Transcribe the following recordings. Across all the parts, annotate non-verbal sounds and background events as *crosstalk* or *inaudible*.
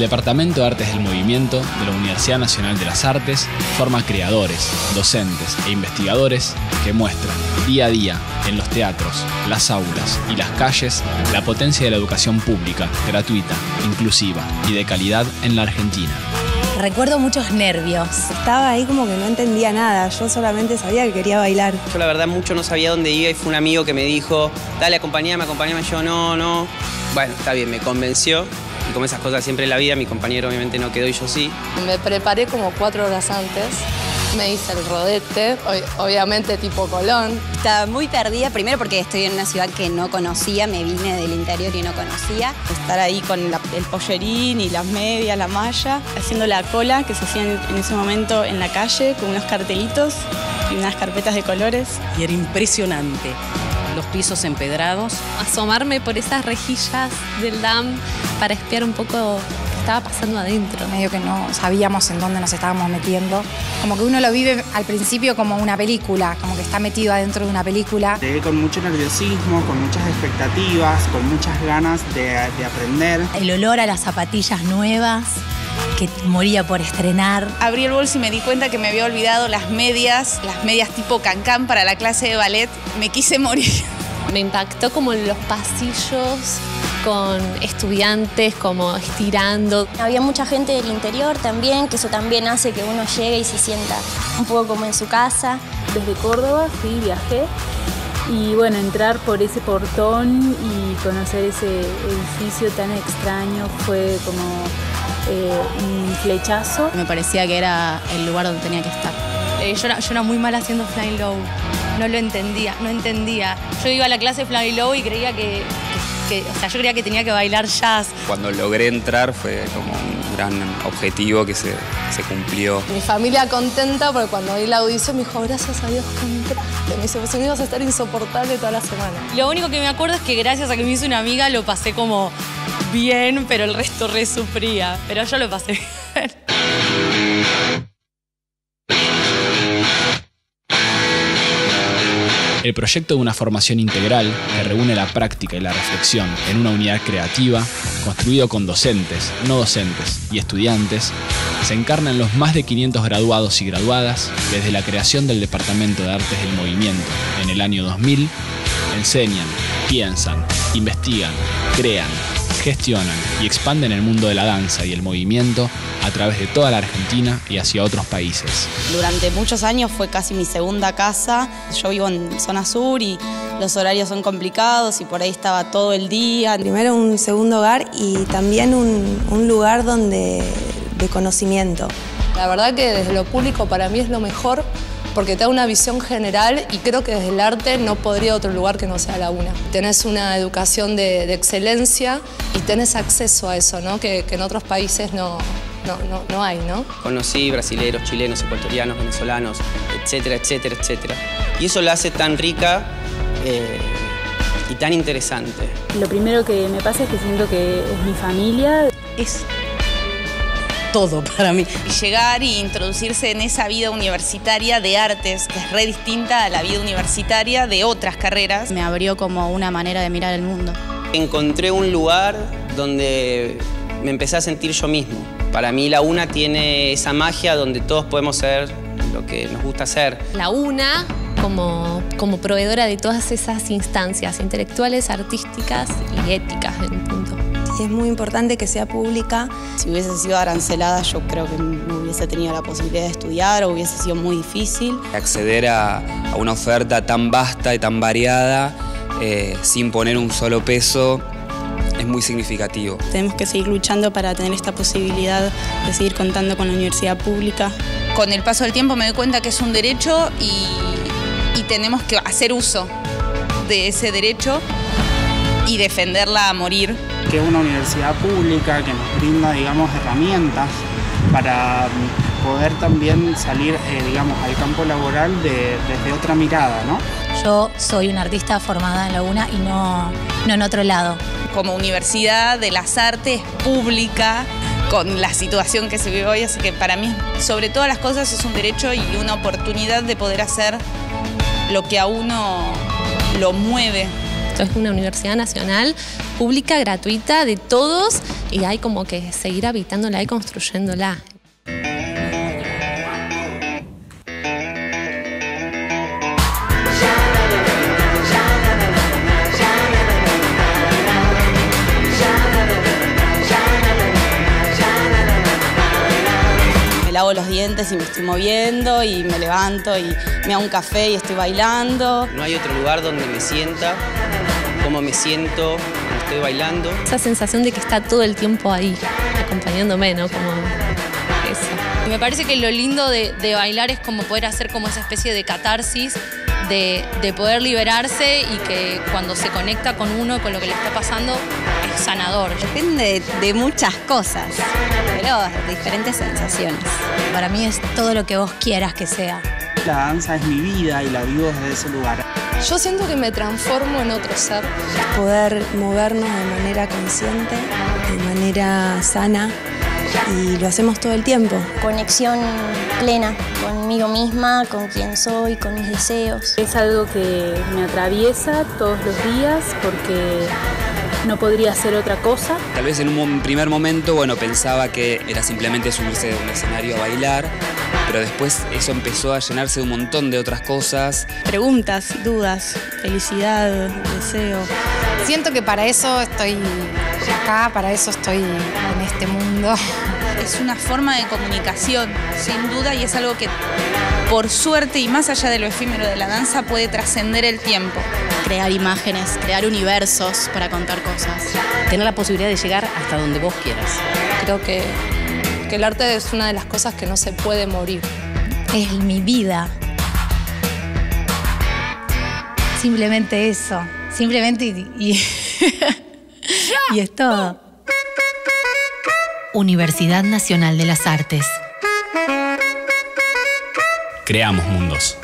El Departamento de Artes del Movimiento de la Universidad Nacional de las Artes forma creadores, docentes e investigadores que muestran día a día en los teatros, las aulas y las calles la potencia de la educación pública, gratuita, inclusiva y de calidad en la Argentina. Recuerdo muchos nervios. Estaba ahí como que no entendía nada, yo solamente sabía que quería bailar. Yo la verdad mucho no sabía dónde iba y fue un amigo que me dijo, dale, acompáñame, acompáñame. Yo no, no. Bueno, está bien, me convenció. Y como esas cosas siempre en la vida, mi compañero obviamente no quedó y yo sí. Me preparé como cuatro horas antes. Me hice el rodete, obviamente tipo Colón. Estaba muy perdida, primero porque estoy en una ciudad que no conocía, me vine del interior y no conocía. Estar ahí con el pollerín y las medias, la malla, haciendo la cola que se hacía en ese momento en la calle con unos cartelitos y unas carpetas de colores. Y era impresionante pisos empedrados. Asomarme por esas rejillas del DAM para espiar un poco qué estaba pasando adentro. Medio que no sabíamos en dónde nos estábamos metiendo. Como que uno lo vive al principio como una película, como que está metido adentro de una película. Llegué con mucho nerviosismo, con muchas expectativas, con muchas ganas de, de aprender. El olor a las zapatillas nuevas que moría por estrenar. Abrí el bolso y me di cuenta que me había olvidado las medias, las medias tipo cancán para la clase de ballet. Me quise morir. *laughs* Me impactó como en los pasillos con estudiantes como estirando. Había mucha gente del interior también, que eso también hace que uno llegue y se sienta un poco como en su casa. Desde Córdoba sí viajé y bueno, entrar por ese portón y conocer ese edificio tan extraño fue como eh, un flechazo. Me parecía que era el lugar donde tenía que estar. Eh, yo, era, muy mal haciendo flying low. No lo entendía, no entendía. Yo iba a la clase de low y creía que, o sea, yo creía que tenía que bailar jazz. Cuando logré entrar fue como un gran objetivo que se, se cumplió. Mi familia contenta porque cuando vi la audición me dijo, gracias a Dios entraste. Me dice, pues me ibas a estar insoportable toda la semana. Lo único que me acuerdo es que gracias a que me hizo una amiga lo pasé como bien, pero el resto resufría. Pero yo lo pasé bien. El proyecto de una formación integral que reúne la práctica y la reflexión en una unidad creativa, construido con docentes, no docentes y estudiantes, se encarna en los más de 500 graduados y graduadas desde la creación del Departamento de Artes del Movimiento en el año 2000, enseñan, piensan, investigan, crean, gestionan y expanden el mundo de la danza y el movimiento a través de toda la Argentina y hacia otros países. Durante muchos años fue casi mi segunda casa. Yo vivo en zona sur y los horarios son complicados y por ahí estaba todo el día. Primero un segundo hogar y también un, lugar donde de conocimiento. La verdad que desde lo público para mí es lo mejor porque te da una visión general y creo que desde el arte no podría otro lugar que no sea la una. Tenés una educación de, excelencia y tenés acceso a eso, ¿no? que, en otros países no, no, no, hay, ¿no? Conocí brasileños, chilenos, ecuatorianos, venezolanos, etcétera, etcétera, etcétera. Y eso la hace tan rica eh, y tan interesante. Lo primero que me pasa es que siento que es mi familia. Es todo para mí. Llegar y introducirse en esa vida universitaria de artes, que es re distinta a la vida universitaria de otras carreras. Me abrió como una manera de mirar el mundo. Encontré un lugar donde me empecé a sentir yo mismo. Para mí la UNA tiene esa magia donde todos podemos ser lo que nos gusta hacer. La UNA como, como proveedora de todas esas instancias intelectuales, artísticas y éticas en punto es muy importante que sea pública. Si hubiese sido arancelada, yo creo que no hubiese tenido la posibilidad de estudiar o hubiese sido muy difícil. Acceder a, una oferta tan vasta y tan variada eh, sin poner un solo peso es muy significativo. Tenemos que seguir luchando para tener esta posibilidad de seguir contando con la universidad pública. Con el paso del tiempo me doy cuenta que es un derecho y, y tenemos que hacer uso de ese derecho y defenderla a morir que es una universidad pública que nos brinda, digamos, herramientas para poder también salir, eh, digamos, al campo laboral desde otra mirada, ¿no? Yo soy una artista formada en la UNA y no, no en otro lado. Como universidad de las artes pública, con la situación que se vive hoy, así que para mí, sobre todas las cosas, es un derecho y una oportunidad de poder hacer lo que a uno lo mueve es una universidad nacional, pública, gratuita, de todos y hay como que seguir habitándola y construyéndola. Lavo los dientes y me estoy moviendo y me levanto y me hago un café y estoy bailando. No hay otro lugar donde me sienta, cómo me siento cuando estoy bailando. Esa sensación de que está todo el tiempo ahí, acompañándome, ¿no? Como eso. Me parece que lo lindo de, de bailar es como poder hacer como esa especie de catarsis de, de, poder liberarse y que cuando se conecta con uno, con lo que le está pasando, sanador. Depende de, de muchas cosas, pero diferentes sensaciones. Para mí es todo lo que vos quieras que sea. La danza es mi vida y la vivo desde ese lugar. Yo siento que me transformo en otro ser. Poder movernos de manera consciente, de manera sana y lo hacemos todo el tiempo. Conexión plena conmigo misma, con quien soy, con mis deseos. Es algo que me atraviesa todos los días porque no podría ser otra cosa. Tal vez en un primer momento, bueno, pensaba que era simplemente subirse de un escenario a bailar, pero después eso empezó a llenarse de un montón de otras cosas. Preguntas, dudas, felicidad, deseo. Siento que para eso estoy acá, para eso estoy en este mundo. Es una forma de comunicación, sin duda, y es algo que, por suerte y más allá de lo efímero de la danza, puede trascender el tiempo. Crear imágenes, crear universos para contar cosas. Tener la posibilidad de llegar hasta donde vos quieras. Creo que, que el arte es una de las cosas que no se puede morir. Es mi vida. Simplemente eso. Simplemente y, y, *laughs* y es todo. Universidad Nacional de las Artes. Creamos mundos.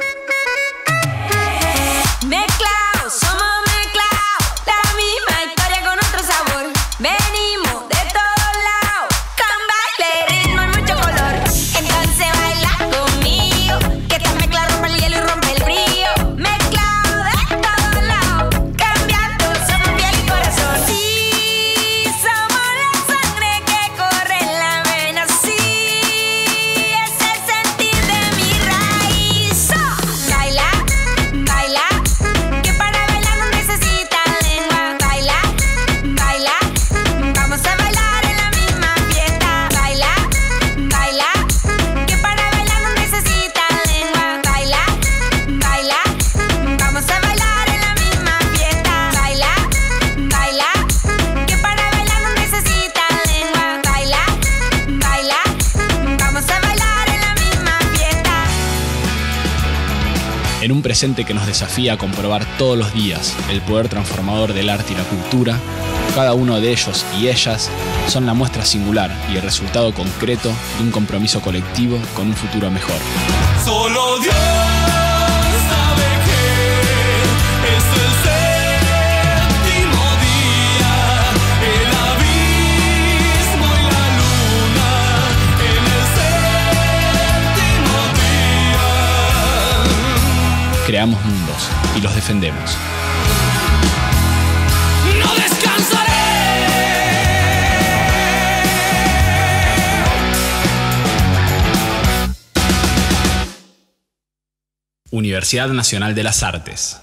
En un presente que nos desafía a comprobar todos los días el poder transformador del arte y la cultura, cada uno de ellos y ellas son la muestra singular y el resultado concreto de un compromiso colectivo con un futuro mejor. Creamos mundos y los defendemos. No descansaré. Universidad Nacional de las Artes.